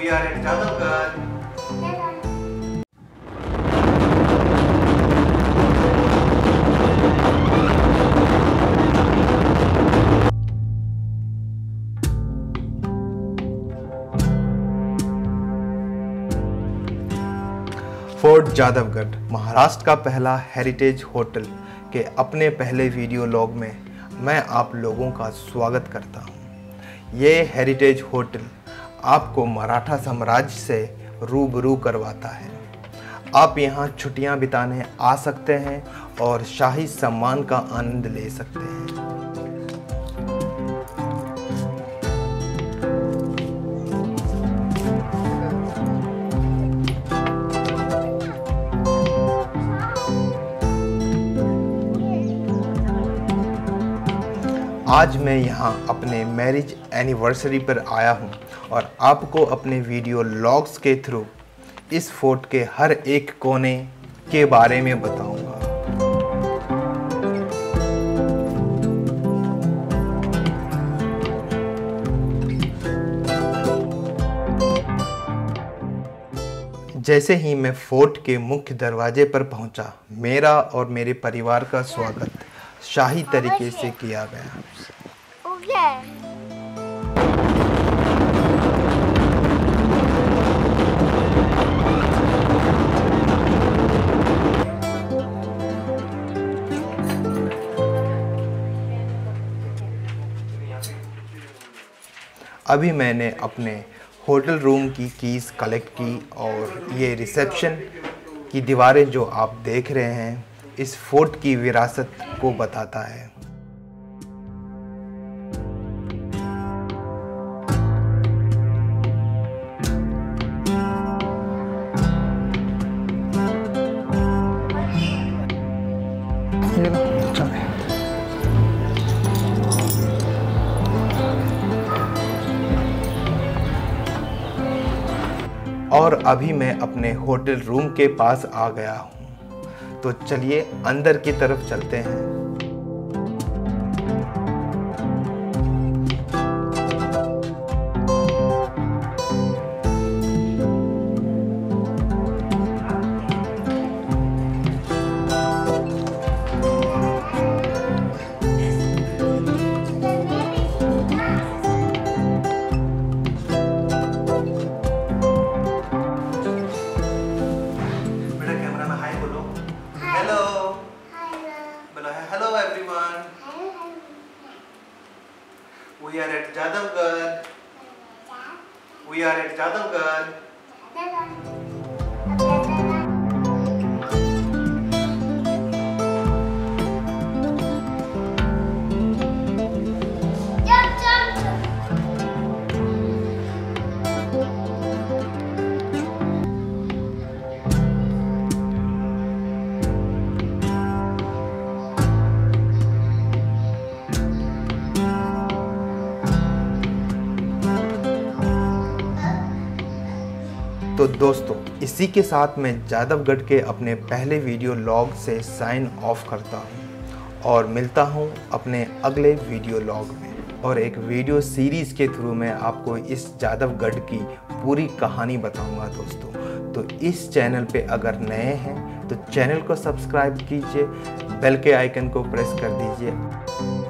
We are at Jadavgarh. Fort Jadavgarh Maharashtra का पहला heritage hotel के अपने पहले वीडियो लॉग में मैं आप लोगों का स्वागत करता हूँ। ये हेरिटेज होटल आपको मराठा साम्राज्य से रूबरू करवाता है। आप यहाँ छुट्टियाँ बिताने आ सकते हैं और शाही सम्मान का आनंद ले सकते हैं। आज मैं यहाँ अपने मैरिज एनिवर्सरी पर आया हूँ और आपको अपने वीडियो लॉग्स के थ्रू इस फोर्ट के हर एक कोने के बारे में बताऊँगा। जैसे ही मैं फोर्ट के मुख्य दरवाजे पर पहुँचा, मेरा और मेरे परिवार का स्वागत। शाही तरीके से किया गया। अभी मैंने अपने होटल रूम की कीज़ कलेक्ट की और ये रिसेप्शन की दीवारें जो आप देख रहे हैं इस फोर्ट की विरासत को बताता है। और अभी मैं अपने होटल रूम के पास आ गया हूँ। तो चलिए अंदर की तरफ़ चलते हैं। Everyone, we are at Jadavgarh. We are at Jadavgarh. तो दोस्तों, इसी के साथ मैं जादवगढ़ के अपने पहले वीडियो लॉग से साइन ऑफ़ करता हूँ। और मिलता हूँ अपने अगले वीडियो लॉग में। और एक वीडियो सीरीज़ के थ्रू मैं आपको इस जादवगढ़ की पूरी कहानी बताऊँगा दोस्तों। तो इस चैनल पे अगर नए हैं तो चैनल को सब्सक्राइब कीजिए बेल के आइकन को प्रेस कर दीजिए।